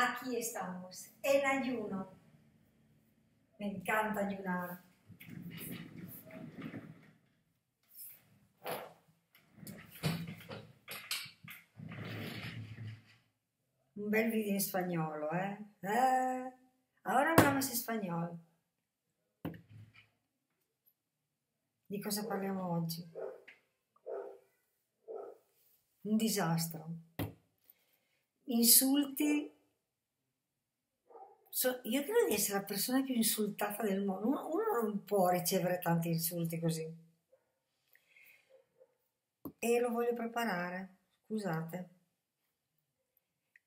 aquí estamos, en ayuno. Me encanta ayunar. Un bel video in spagnolo, eh? eh? Hablamos in spagnolo. Di cosa parliamo oggi? Un disastro. Insulti. So, io credo di essere la persona più insultata del mondo. Uno, uno non può ricevere tanti insulti così. E lo voglio preparare. Scusate.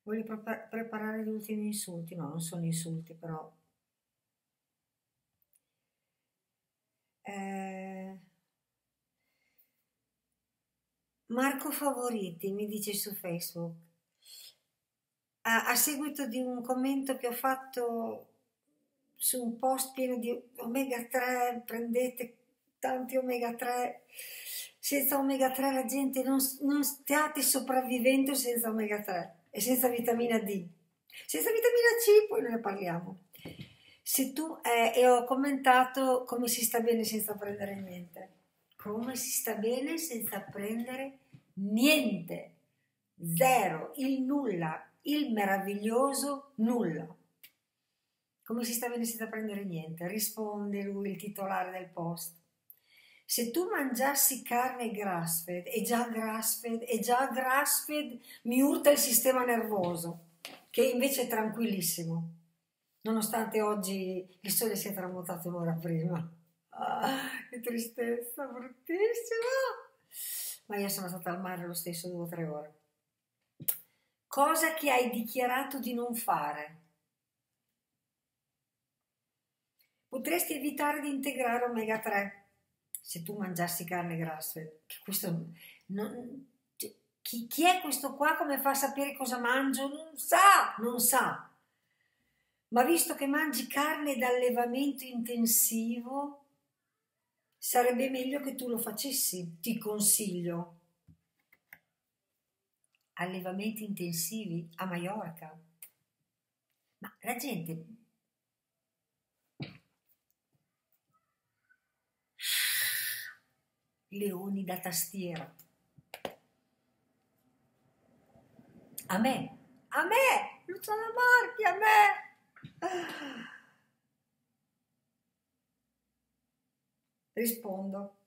Voglio pre- preparare gli ultimi insulti, no, non sono insulti, però... Eh... Marco Favoriti mi dice su Facebook, a, a seguito di un commento che ho fatto su un post pieno di omega 3, prendete tanti omega 3, senza omega 3 la gente non, non stiate sopravvivendo senza omega 3 e senza vitamina D. Senza vitamina C poi ne parliamo. Se tu, eh, e ho commentato come si sta bene senza prendere niente. Come si sta bene senza prendere niente. Zero, il nulla, il meraviglioso nulla. Come si sta bene senza prendere niente? Risponde lui, il titolare del post. Se tu mangiassi carne grass-fed, e già grass-fed, e già grass-fed mi urta il sistema nervoso, che invece è tranquillissimo, nonostante oggi il sole sia tramontato un'ora prima. Ah, che tristezza, bruttissima! Ma io sono stata al mare lo stesso due o tre ore. Cosa che hai dichiarato di non fare? Potresti evitare di integrare omega 3 se tu mangiassi carne grassa, questo non, cioè, chi, chi, è questo qua come fa a sapere cosa mangio? Non sa, non sa. Ma visto che mangi carne d'allevamento intensivo, sarebbe meglio che tu lo facessi, ti consiglio. Allevamenti intensivi a Maiorca. Ma la gente leoni da tastiera. A me, a me, Luciana Marchi, a me. Rispondo,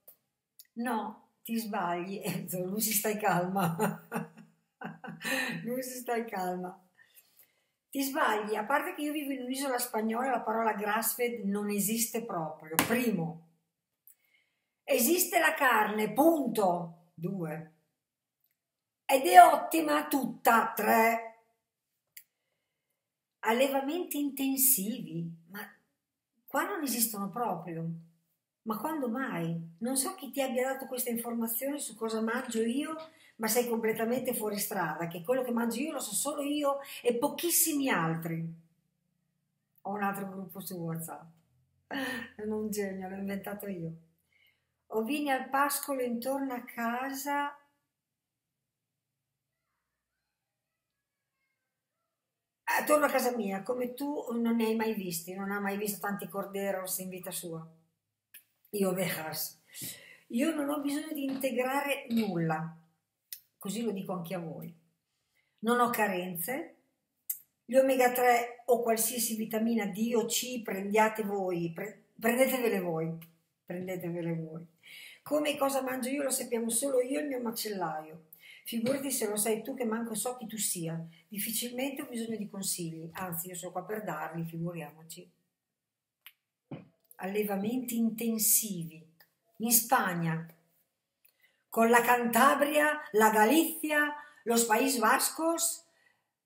no, ti sbagli. Lui si stai calma. Lui si stai calma. Ti sbagli, a parte che io vivo in un'isola spagnola, la parola grass-fed non esiste proprio. Primo, Esiste la carne, punto. Due. Ed è ottima tutta. Tre. Allevamenti intensivi, ma qua non esistono proprio. Ma quando mai? Non so chi ti abbia dato questa informazione su cosa mangio io, ma sei completamente fuori strada, che quello che mangio io lo so solo io e pochissimi altri. Ho un altro gruppo su WhatsApp. Sono un genio, l'ho inventato io. Ovini al pascolo intorno a casa attorno a casa mia, come tu non ne hai mai visti, non hai mai visto tanti corderos in vita sua. Io ovejas. Io non ho bisogno di integrare nulla, così lo dico anche a voi. Non ho carenze, gli omega 3 o qualsiasi vitamina D o C prendiate voi, pre- prendetevele voi, prendetevele voi. Come cosa mangio io lo sappiamo solo io e il mio macellaio. Figurati se lo sai tu che manco so chi tu sia. Difficilmente ho bisogno di consigli, anzi io sono qua per darli, figuriamoci. Allevamenti intensivi in Spagna, con la Cantabria, la Galizia, los País Vascos,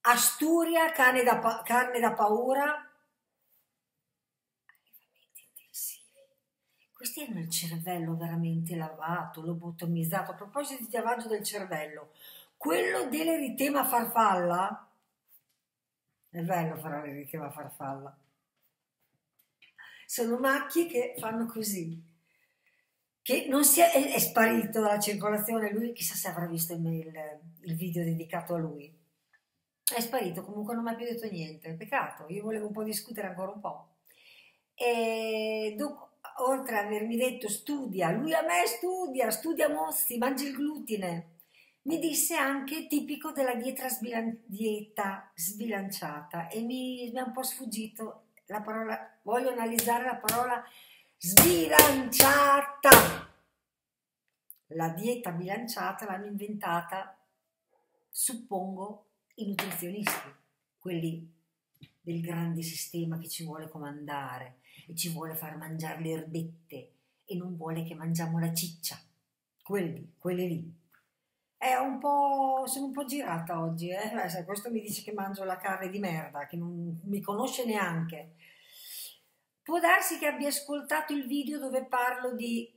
Asturia, carne da, carne da paura, questi hanno il cervello veramente lavato, lobotomizzato. A proposito di lavaggio del cervello, quello dell'eritema farfalla, è bello fare l'eritema farfalla, sono macchie che fanno così, che non si è, è, sparito dalla circolazione, lui chissà se avrà visto il, il, video dedicato a lui. è sparito, comunque non mi ha più detto niente, peccato, io volevo un po' discutere ancora un po'. E dopo, oltre ad avermi detto studia, lui a me studia, studia mozzi, mangi il glutine, mi disse anche tipico della dieta, sbilan- dieta sbilanciata e mi, mi è un po' sfuggito la parola, voglio analizzare la parola sbilanciata. La dieta bilanciata l'hanno inventata, suppongo, i nutrizionisti, quelli del grande sistema che ci vuole comandare e ci vuole far mangiare le erbette e non vuole che mangiamo la ciccia. Quelli, quelli lì. È un po', sono un po' girata oggi, eh? questo mi dice che mangio la carne di merda, che non mi conosce neanche. Può darsi che abbia ascoltato il video dove parlo di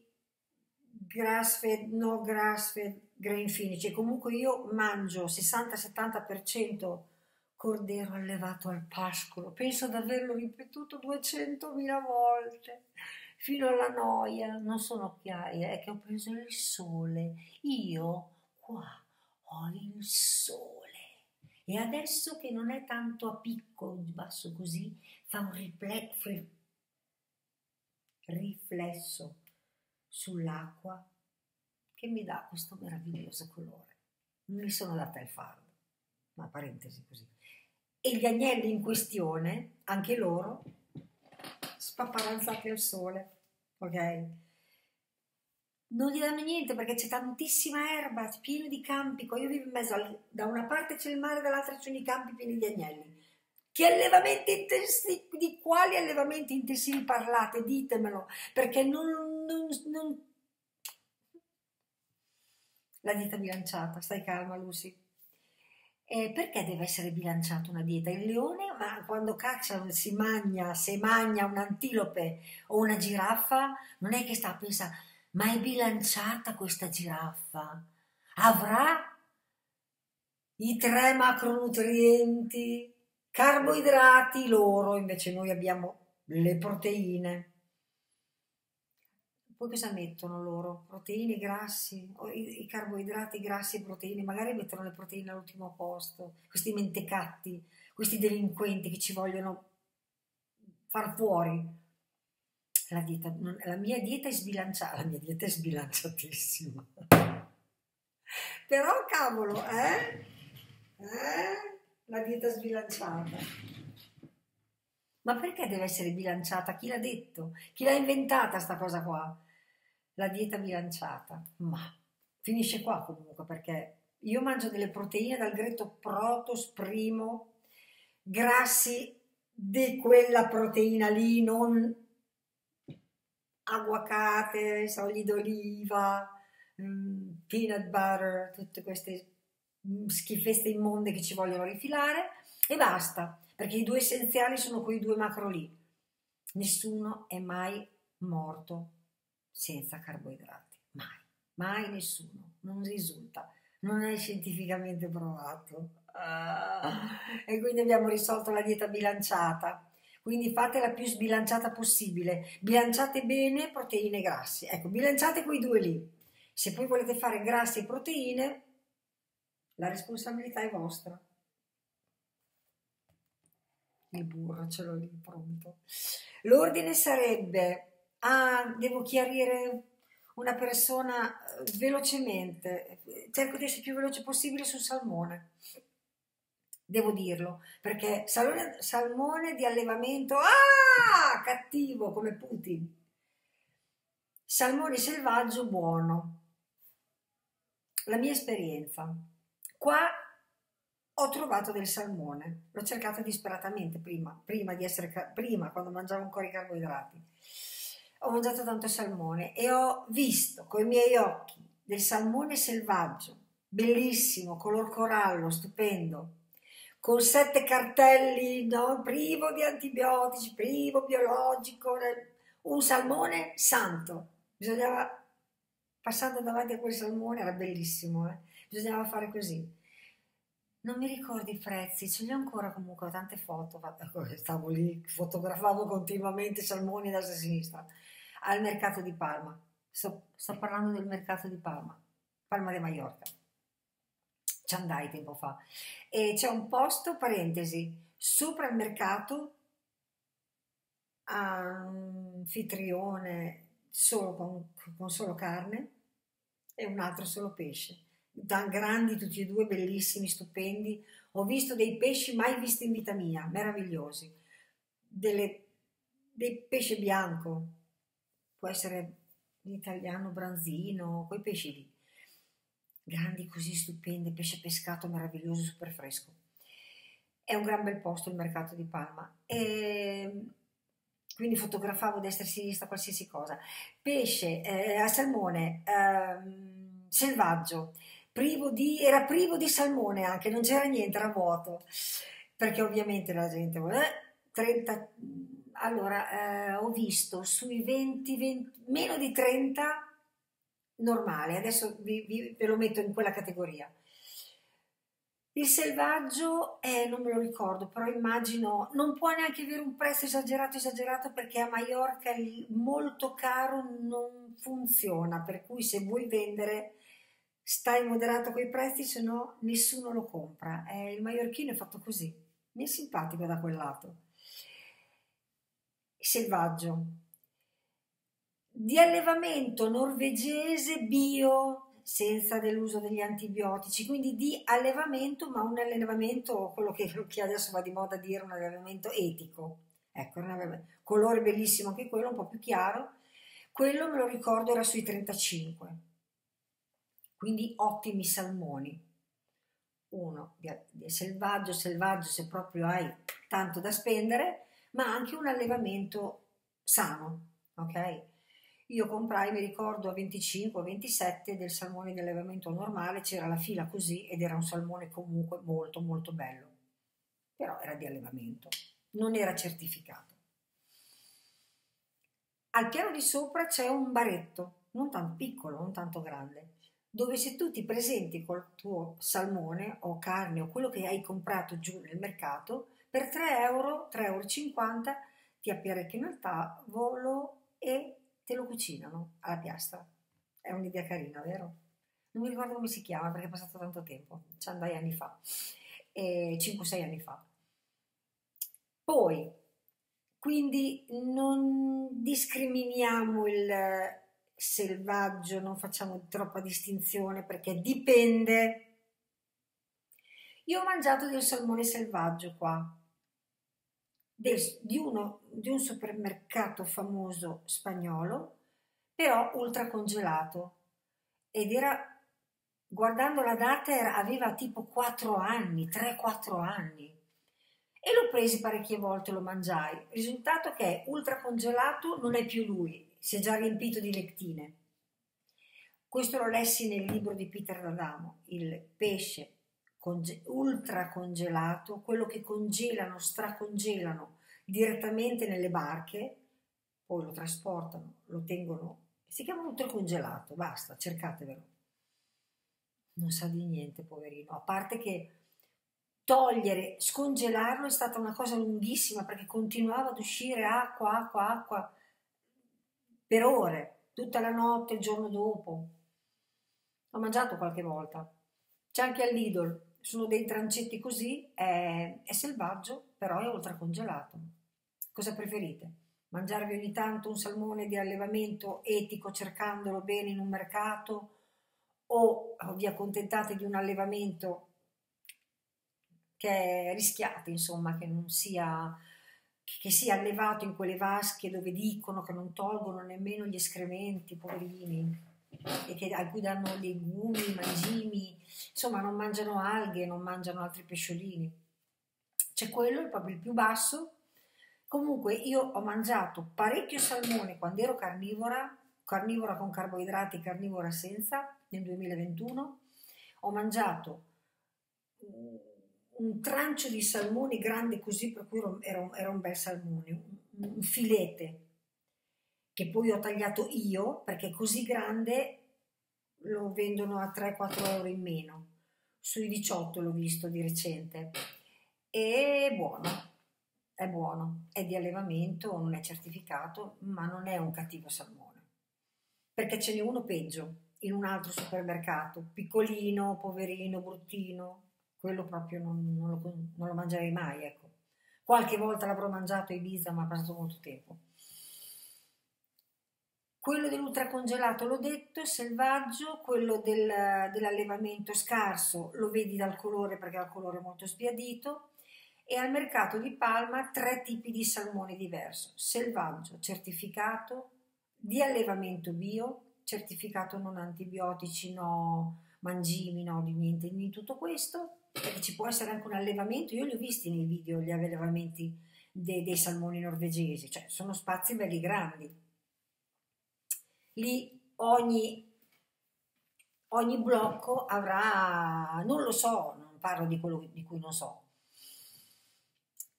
grass fed, no grass fed, grain finish e comunque io mangio 60-70% cordero allevato al pascolo. Penso di averlo ripetuto 200.000 volte fino alla noia. Non sono occhiaie, è che ho preso il sole. Io qua ho il sole. E adesso che non è tanto a picco basso così, fa un riflesso sull'acqua che mi dà questo meraviglioso colore. Mi sono data il fardo, ma parentesi così. E gli agnelli in questione, anche loro, spapparanzati al sole, ok? Non gli danno niente perché c'è tantissima erba, pieno di campi. Io vivo in mezzo, al, da una parte c'è il mare, dall'altra ci sono i campi pieni di agnelli. Che allevamenti intensivi, di quali allevamenti intensivi parlate? Ditemelo, perché non, non, non... La dieta bilanciata, stai calma Lucy. Eh, perché deve essere bilanciata una dieta? Il leone, ma quando caccia, si magna, se magna un antilope o una giraffa, non è che sta a pensare, ma è bilanciata questa giraffa? Avrà i tre macronutrienti? Carboidrati loro, invece noi abbiamo le proteine. Poi cosa mettono loro? Proteine, grassi, i, i carboidrati, grassi e proteine, magari mettono le proteine all'ultimo posto, questi mentecatti, questi delinquenti che ci vogliono far fuori. La, dieta, la mia dieta è sbilanciata, la mia dieta è sbilanciatissima. Però cavolo, eh? Eh? La dieta sbilanciata. Ma perché deve essere bilanciata? Chi l'ha detto? Chi l'ha inventata sta cosa qua? La dieta bilanciata. Ma finisce qua comunque perché io mangio delle proteine dal greto protos primo, grassi di quella proteina lì, non aguacate, oli d'oliva, mm, peanut butter, tutte queste Mm, schifezze immonde che ci vogliono rifilare e basta, perché i due essenziali sono quei due macro lì. Nessuno è mai morto senza carboidrati, mai, mai nessuno, non risulta, non è scientificamente provato. Ah. E quindi abbiamo risolto la dieta bilanciata. Quindi fatela più sbilanciata possibile. Bilanciate bene proteine e grassi. Ecco, bilanciate quei due lì. Se poi volete fare grassi e proteine, la responsabilità è vostra. Il burro ce l'ho lì pronto. L'ordine sarebbe, ah, devo chiarire una persona eh, velocemente, cerco di essere più veloce possibile sul salmone. Devo dirlo, perché salmone, salmone di allevamento, ah, cattivo come Putin. Salmone selvaggio buono. La mia esperienza. Qua ho trovato del salmone, l'ho cercato disperatamente prima, prima di essere, prima quando mangiavo ancora i carboidrati. Ho mangiato tanto salmone e ho visto con i miei occhi del salmone selvaggio, bellissimo, color corallo, stupendo, con sette cartelli, no? privo di antibiotici, privo biologico, un salmone santo. Bisognava, passando davanti a quel salmone, era bellissimo, eh? Bisognava fare così. Non mi ricordo i prezzi, ce li ho ancora comunque, ho tante foto, stavo lì, fotografavo continuamente salmoni da sinistra, al mercato di Palma. Sto, sto, parlando del mercato di Palma, Palma de Mallorca. ci andai tempo fa, e c'è un posto, parentesi, sopra il mercato, anfitrione solo con, con solo carne e un altro solo pesce. Da grandi tutti e due, bellissimi, stupendi. Ho visto dei pesci mai visti in vita mia, meravigliosi. Delle, dei pesce bianco, può essere in italiano branzino, quei pesci lì. Grandi così, stupendi, pesce pescato meraviglioso, super fresco. È un gran bel posto il mercato di Palma. E quindi fotografavo destra e sinistra qualsiasi cosa. Pesce, eh, a salmone, eh, selvaggio, privo di, era privo di salmone anche, non c'era niente, era vuoto, perché ovviamente la gente. Eh, 30, allora, eh, ho visto sui 20, 20, meno di 30 normale, adesso vi, vi, ve lo metto in quella categoria. Il selvaggio, eh, non me lo ricordo, però immagino, non può neanche avere un prezzo esagerato, esagerato perché a Mallorca il molto caro non funziona, per cui se vuoi vendere stai moderato con i prezzi, se no nessuno lo compra. Eh, il maiorchino è fatto così, mi è simpatico da quel lato. Selvaggio. Di allevamento norvegese bio senza dell'uso degli antibiotici, quindi di allevamento, ma un allevamento, quello che, che adesso va di moda a dire, un allevamento etico. Ecco, colore bellissimo anche quello, un po' più chiaro. Quello me lo ricordo era sui 35. Quindi ottimi salmoni. Uno, di, selvaggio, selvaggio se proprio hai tanto da spendere, ma anche un allevamento sano, ok? Io comprai, mi ricordo, a 25-27 del salmone di allevamento normale, c'era la fila così ed era un salmone comunque molto molto bello, però era di allevamento, non era certificato. Al piano di sopra c'è un baretto, non tanto piccolo, non tanto grande, dove se tu ti presenti col tuo salmone o carne o quello che hai comprato giù nel mercato, per 3 euro, 3,50 euro ti apparecchiano il tavolo e te lo cucinano alla piastra. È un'idea carina, vero? Non mi ricordo come si chiama perché è passato tanto tempo, ci andai anni fa, 5-6 anni fa. Poi, quindi non discriminiamo il selvaggio, non facciamo troppa distinzione perché dipende. Io ho mangiato del salmone selvaggio qua, di, uno, di un supermercato famoso spagnolo, però ultra congelato. Ed era, guardando la data, era, aveva tipo 4 anni, 3-4 anni. E l'ho preso parecchie volte, lo mangiai. Risultato che ultra congelato non è più lui, si è già riempito di lectine. Questo lo lessi nel libro di Peter D'Adamo, il pesce conge- ultra congelato, quello che congelano, stracongelano direttamente nelle barche, poi lo trasportano, lo tengono, si chiama ultra congelato, basta, cercatevelo. Non sa di niente, poverino, a parte che togliere, scongelarlo è stata una cosa lunghissima perché continuava ad uscire acqua, acqua, acqua per ore, tutta la notte, il giorno dopo. Ho mangiato qualche volta. C'è anche all'Idol, sono dei trancetti così, è, è selvaggio, però è ultracongelato. Cosa preferite? Mangiarvi ogni tanto un salmone di allevamento etico cercandolo bene in un mercato o vi accontentate di un allevamento che è rischiato, insomma, che non sia che sia allevato in quelle vasche dove dicono che non tolgono nemmeno gli escrementi, poverini e che, a cui danno legumi, mangimi, insomma non mangiano alghe, non mangiano altri pesciolini. C'è quello, proprio il più basso. Comunque io ho mangiato parecchio salmone quando ero carnivora, carnivora con carboidrati, carnivora senza, nel 2021. Ho mangiato un trancio di salmone grande così, per cui era un, era un bel salmone, un, un filete che poi ho tagliato io perché così grande lo vendono a 3-4 euro in meno. Sui 18 l'ho visto di recente. E è buono, è buono, è di allevamento, non è certificato, ma non è un cattivo salmone. Perché ce n'è uno peggio, in un altro supermercato, piccolino, poverino, bruttino, quello proprio non, non, lo, non lo mangerei mai, ecco. Qualche volta l'avrò mangiato a Ibiza, ma ha passato molto tempo. Quello dell'ultracongelato l'ho detto, selvaggio, quello del, dell'allevamento scarso lo vedi dal colore perché ha il colore molto sbiadito e al mercato di Palma tre tipi di salmone diverso, selvaggio, certificato, di allevamento bio, certificato non antibiotici, no mangimi, no di niente di tutto questo, perché ci può essere anche un allevamento, io li ho visti nei video gli allevamenti dei, dei salmoni norvegesi, cioè sono spazi belli grandi. Lì ogni, ogni blocco avrà, non lo so, non parlo di quello di cui non so.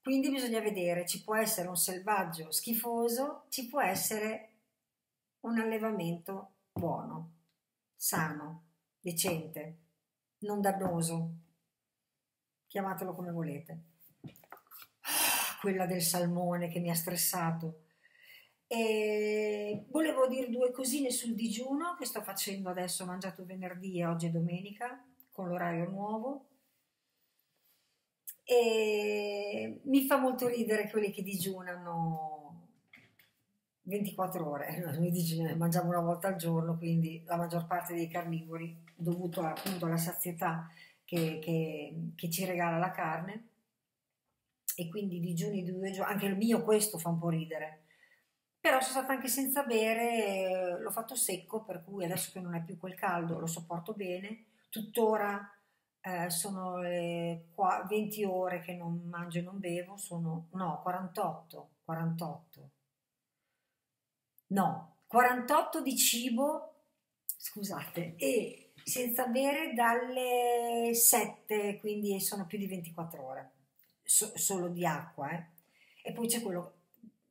Quindi bisogna vedere, ci può essere un selvaggio schifoso, ci può essere un allevamento buono, sano, decente, non dannoso chiamatelo come volete. Quella del salmone che mi ha stressato. E volevo dire due cosine sul digiuno che sto facendo adesso, ho mangiato venerdì e oggi è domenica con l'orario nuovo. E mi fa molto ridere quelli che digiunano 24 ore, noi mangiamo una volta al giorno, quindi la maggior parte dei carnivori, dovuto appunto alla sazietà che, che, che ci regala la carne e quindi digiuni di due giorni, anche il mio questo fa un po' ridere. Però sono stata anche senza bere, l'ho fatto secco, per cui adesso che non è più quel caldo lo sopporto bene. Tuttora eh, sono le 20 ore che non mangio e non bevo, sono no, 48, 48. No, 48 di cibo, scusate, e senza bere dalle 7, quindi sono più di 24 ore, so, solo di acqua. Eh. E poi c'è quello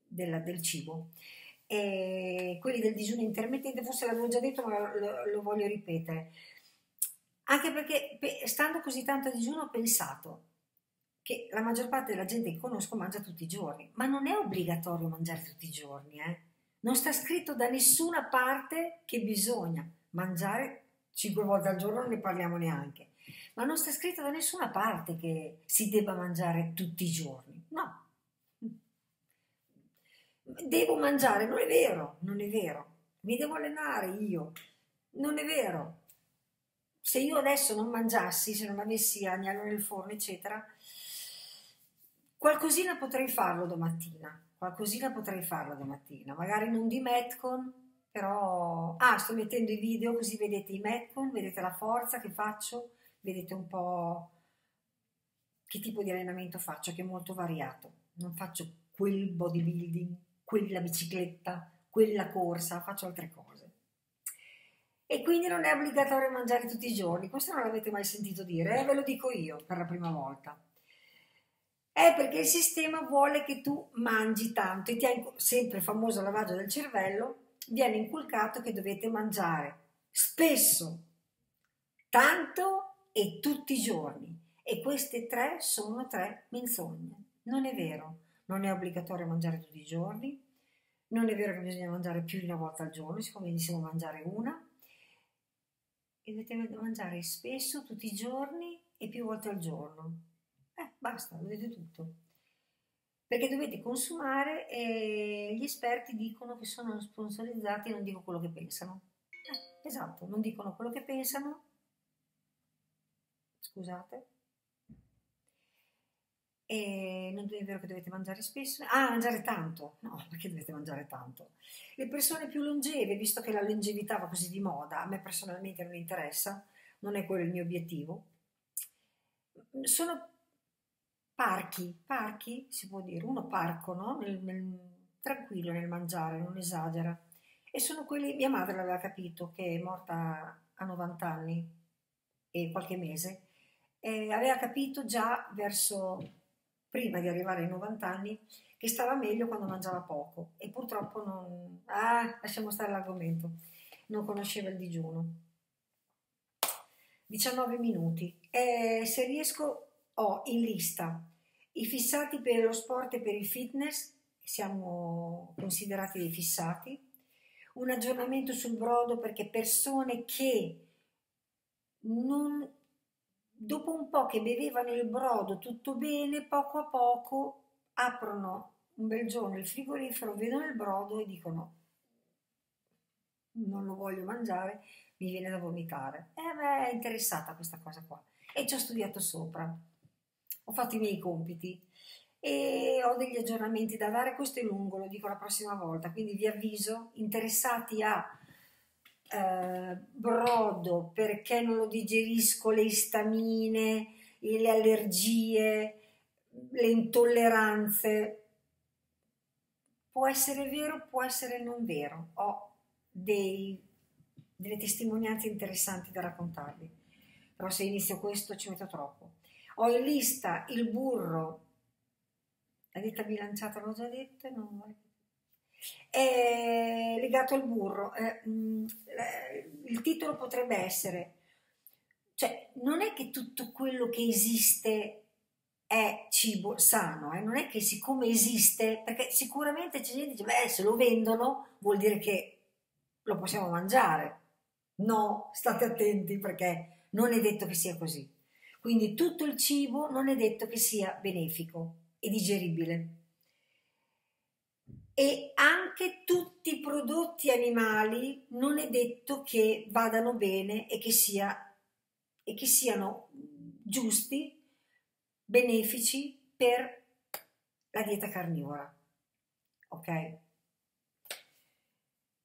della, del cibo. E quelli del digiuno intermittente, forse l'avevo già detto, ma lo, lo voglio ripetere. Anche perché stando così tanto a digiuno ho pensato che la maggior parte della gente che conosco mangia tutti i giorni, ma non è obbligatorio mangiare tutti i giorni, eh? Non sta scritto da nessuna parte che bisogna mangiare cinque volte al giorno non ne parliamo neanche. Ma non sta scritto da nessuna parte che si debba mangiare tutti i giorni. No. Devo mangiare, non è vero, non è vero. Mi devo allenare io. Non è vero. Se io adesso non mangiassi, se non avessi agnello nel forno, eccetera, qualcosina potrei farlo domattina. Qualcosina potrei farlo domattina. Magari non di Metcon, però ah, sto mettendo i video così vedete i Metcon, vedete la forza che faccio, vedete un po' che tipo di allenamento faccio, che è molto variato. Non faccio quel bodybuilding, quella bicicletta, quella corsa, faccio altre cose. E quindi non è obbligatorio mangiare tutti i giorni, questo non l'avete mai sentito dire, eh? ve lo dico io per la prima volta. È perché il sistema vuole che tu mangi tanto e ti ha sempre il famoso lavaggio del cervello viene inculcato che dovete mangiare spesso, tanto e tutti i giorni. E queste tre sono tre menzogne. Non è vero, non è obbligatorio mangiare tutti i giorni, non è vero che bisogna mangiare più di una volta al giorno, si può benissimo mangiare una, e dovete mangiare spesso, tutti i giorni e più volte al giorno. Eh, basta, vedete tutto perché dovete consumare e gli esperti dicono che sono sponsorizzati e non dico quello che pensano. Eh, esatto, non dicono quello che pensano. Scusate. E non è vero che dovete mangiare spesso. Ah, mangiare tanto. No, perché dovete mangiare tanto? Le persone più longeve, visto che la longevità va così di moda, a me personalmente non interessa, non è quello il mio obiettivo, sono parchi, parchi si può dire, uno parco, no? Nel, nel, tranquillo nel mangiare, non esagera. E sono quelli, mia madre l'aveva capito, che è morta a 90 anni e qualche mese, e aveva capito già verso, prima di arrivare ai 90 anni, che stava meglio quando mangiava poco e purtroppo non... Ah, lasciamo stare l'argomento, non conosceva il digiuno. 19 minuti. E se riesco ho in lista i fissati per lo sport e per il fitness, siamo considerati dei fissati, un aggiornamento sul brodo perché persone che non, dopo un po' che bevevano il brodo tutto bene, poco a poco aprono un bel giorno il frigorifero, vedono il brodo e dicono non lo voglio mangiare, mi viene da vomitare. E me è interessata questa cosa qua e ci ho studiato sopra. Ho fatto i miei compiti e ho degli aggiornamenti da dare, questo è lungo, lo dico la prossima volta, quindi vi avviso, interessati a eh, brodo perché non lo digerisco, le istamine, le allergie, le intolleranze, può essere vero, può essere non vero, ho dei, delle testimonianze interessanti da raccontarvi, però se inizio questo ci metto troppo. Ho in lista il burro, la ditta bilanciata l'ho già detto, non è legato al burro. Eh, mm, eh, il titolo potrebbe essere, cioè non è che tutto quello che esiste è cibo sano, eh? non è che siccome esiste, perché sicuramente c'è gente che dice, beh, se lo vendono vuol dire che lo possiamo mangiare. No, state attenti perché non è detto che sia così. Quindi tutto il cibo non è detto che sia benefico e digeribile. E anche tutti i prodotti animali non è detto che vadano bene e che, sia, e che siano giusti benefici per la dieta carnivora. Ok?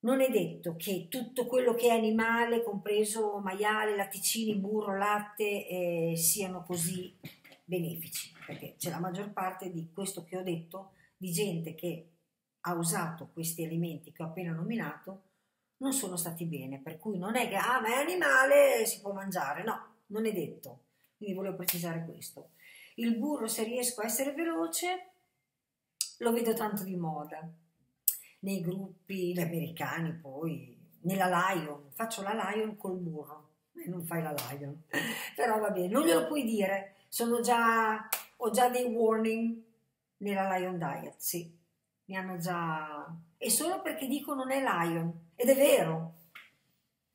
Non è detto che tutto quello che è animale, compreso maiale, latticini, burro, latte, eh, siano così benefici, perché c'è la maggior parte di questo che ho detto, di gente che ha usato questi alimenti che ho appena nominato, non sono stati bene, per cui non è che, ah, ma è animale, si può mangiare, no, non è detto. Quindi volevo precisare questo. Il burro, se riesco a essere veloce, lo vedo tanto di moda. Nei gruppi, gli americani poi, nella Lion, faccio la Lion col burro, e non fai la Lion. Però va bene, non glielo puoi dire, sono già, ho già dei warning nella Lion Diet, sì, mi hanno già... E solo perché dico non è Lion, ed è vero,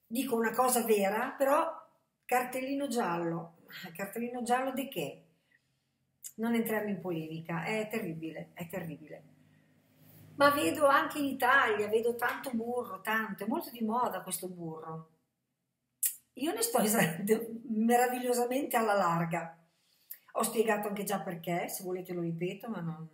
dico una cosa vera, però cartellino giallo, cartellino giallo di che? non entriamo in polemica, è terribile, è terribile. Ma vedo anche in Italia, vedo tanto burro, tanto, è molto di moda questo burro. Io ne sto meravigliosamente alla larga. Ho spiegato anche già perché, se volete lo ripeto, ma non...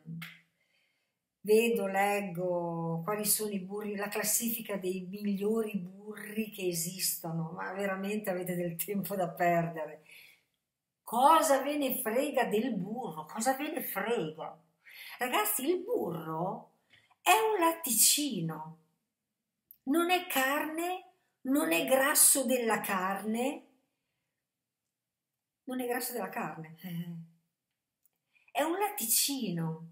Vedo, leggo quali sono i burri, la classifica dei migliori burri che esistono, ma veramente avete del tempo da perdere Cosa ve ne frega del burro? Cosa ve ne frega? Ragazzi, il burro è un latticino, non è carne, non è grasso della carne, non è grasso della carne, è un latticino,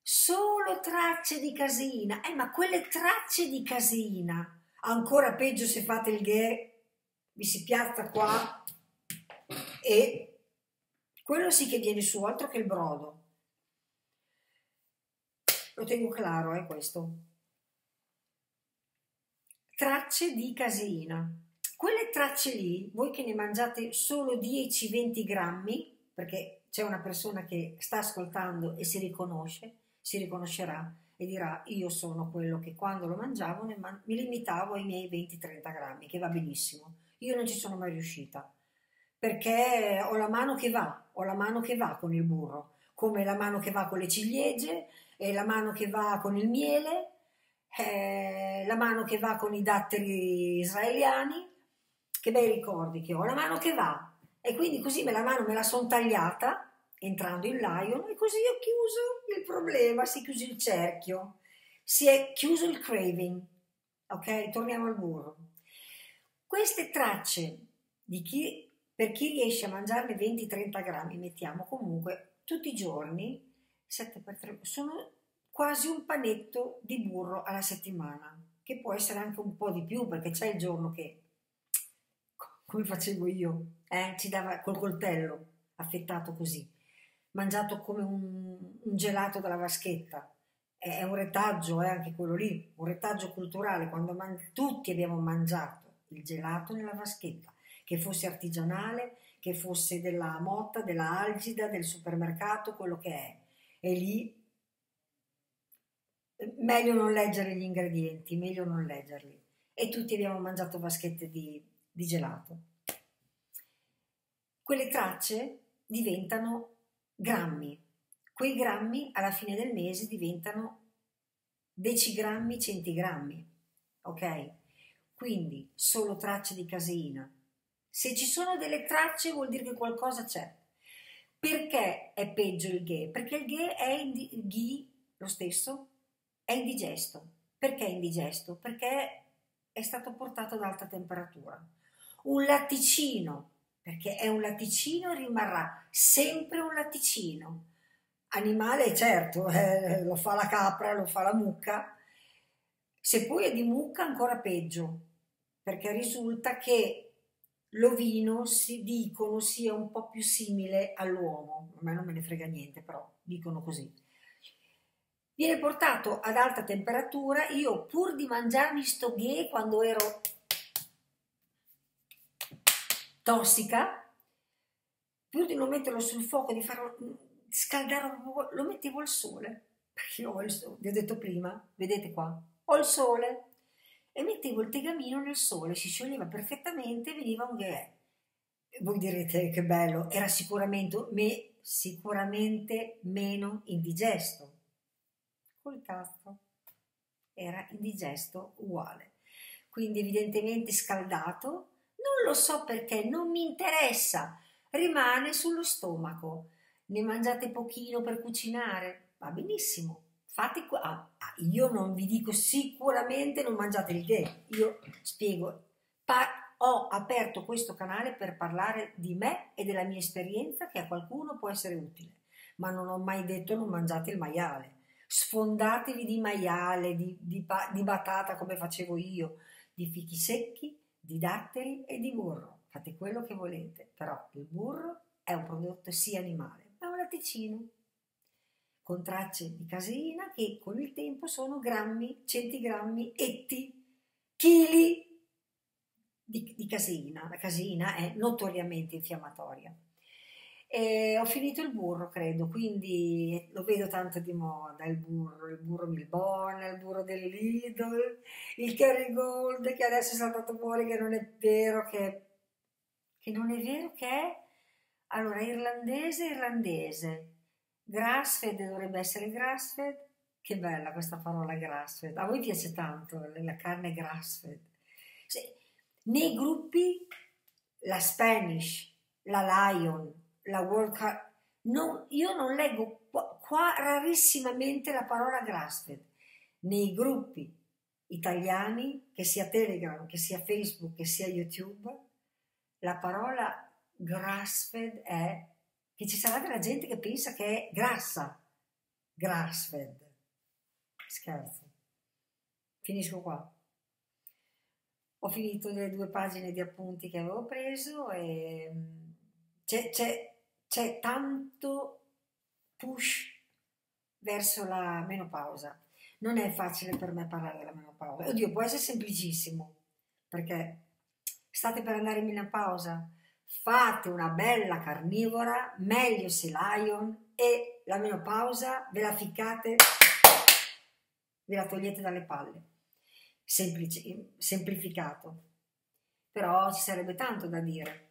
solo tracce di casina, eh, ma quelle tracce di casina, ancora peggio se fate il gay, vi si piazza qua e quello sì che viene su, altro che il brodo. Lo tengo claro, è eh, questo. Tracce di caseina. Quelle tracce lì, voi che ne mangiate solo 10-20 grammi, perché c'è una persona che sta ascoltando e si riconosce, si riconoscerà e dirà io sono quello che quando lo mangiavo man- mi limitavo ai miei 20-30 grammi, che va benissimo. Io non ci sono mai riuscita perché ho la mano che va, ho la mano che va con il burro, come la mano che va con le ciliegie, e la mano che va con il miele, eh, la mano che va con i datteri israeliani, che bei ricordi che ho, la mano che va. E quindi così me la mano me la sono tagliata entrando in Lion e così ho chiuso il problema, si è chiuso il cerchio, si è chiuso il craving. Ok, torniamo al burro. Queste tracce di chi per chi riesce a mangiarne 20-30 grammi, mettiamo comunque tutti i giorni, 7 per 3, sono quasi un panetto di burro alla settimana, che può essere anche un po' di più perché c'è il giorno che, come facevo io, eh, ci dava col coltello affettato così, mangiato come un, un gelato dalla vaschetta, è un retaggio, è anche quello lì, un retaggio culturale, quando man- tutti abbiamo mangiato il gelato nella vaschetta, che fosse artigianale, che fosse della motta, della algida, del supermercato, quello che è. E lì meglio non leggere gli ingredienti, meglio non leggerli. E tutti abbiamo mangiato vaschette di, di gelato. Quelle tracce diventano grammi. Quei grammi alla fine del mese diventano decigrammi, centigrammi. Ok? Quindi solo tracce di caseina. Se ci sono delle tracce vuol dire che qualcosa c'è. Perché è peggio il ghe? Perché il ghe è indi- ghi, lo stesso, è indigesto. Perché è indigesto? Perché è stato portato ad alta temperatura. Un latticino, perché è un latticino, rimarrà sempre un latticino. Animale, certo, eh, lo fa la capra, lo fa la mucca. Se poi è di mucca, ancora peggio, perché risulta che l'ovino si dicono sia un po' più simile all'uomo, a me non me ne frega niente, però dicono così. Viene portato ad alta temperatura, io pur di mangiarmi sto ghee quando ero tossica, pur di non metterlo sul fuoco, di farlo scaldare, lo mettevo al sole, perché io ho il sole, vi ho detto prima, vedete qua, ho il sole, e mettevo il tegamino nel sole, si scioglieva perfettamente e veniva un ghè. Voi direte che bello, era sicuramente, me, sicuramente meno indigesto. Col cazzo era indigesto uguale. Quindi evidentemente scaldato, non lo so perché, non mi interessa, rimane sullo stomaco. Ne mangiate pochino per cucinare, va benissimo, fate qua. Ah, ah, io non vi dico sicuramente non mangiate il tè, io spiego. Pa- ho aperto questo canale per parlare di me e della mia esperienza che a qualcuno può essere utile, ma non ho mai detto non mangiate il maiale. Sfondatevi di maiale, di, di, di batata come facevo io, di fichi secchi, di datteri e di burro. Fate quello che volete, però il burro è un prodotto sia animale, è un latticino con tracce di caseina che con il tempo sono grammi, centigrammi, etti, chili di, di caseina. La caseina è notoriamente infiammatoria. E ho finito il burro, credo, quindi lo vedo tanto di moda, il burro, il burro Milbona, il burro del Lidl, il Kerrygold che adesso è saltato fuori che non è vero che, che non è vero che è allora irlandese irlandese Grassfed dovrebbe essere grassfed. Che bella questa parola grassfed. A voi piace tanto la carne grassfed. Nei gruppi la Spanish, la Lion, la World Cup, non, io non leggo qua, qua rarissimamente la parola grassfed. Nei gruppi italiani, che sia Telegram, che sia Facebook, che sia YouTube, la parola grassfed è che ci sarà della gente che pensa che è grassa, grass-fed. Scherzo. Finisco qua. Ho finito le due pagine di appunti che avevo preso e mm, c'è, c'è, c'è tanto push verso la menopausa. Non è facile per me parlare della menopausa. Oddio, può essere semplicissimo, perché state per andare in menopausa, fate una bella carnivora, meglio se lion e la menopausa ve la ficcate, ve la togliete dalle palle. Semplice, semplificato. Però ci sarebbe tanto da dire.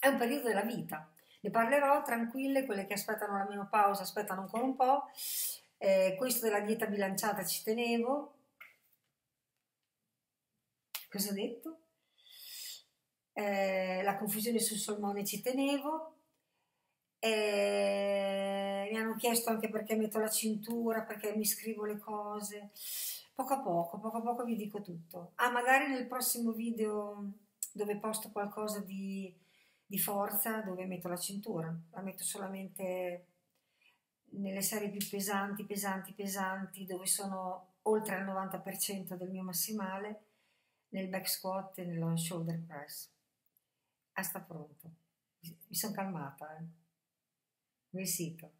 È un periodo della vita. Ne parlerò tranquille, quelle che aspettano la menopausa aspettano ancora un po'. Eh, questo della dieta bilanciata ci tenevo. Cosa ho detto? Eh, la confusione sul salmone ci tenevo, eh, mi hanno chiesto anche perché metto la cintura, perché mi scrivo le cose, poco a poco, poco a poco vi dico tutto. Ah, magari nel prossimo video dove posto qualcosa di, di forza, dove metto la cintura, la metto solamente nelle serie più pesanti, pesanti, pesanti, dove sono oltre il 90% del mio massimale, nel back squat e nello shoulder press. Ah, sta pronto. Mi sono calmata, eh. Vestito.